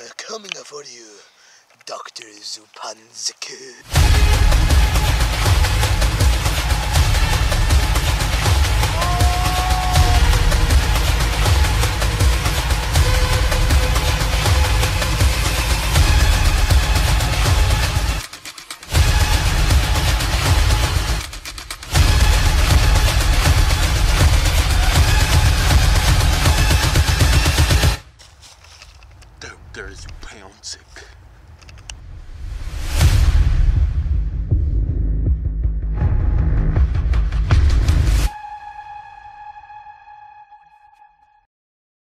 I'm coming for you, Dr. Zupanzik. Doctor is pouncing.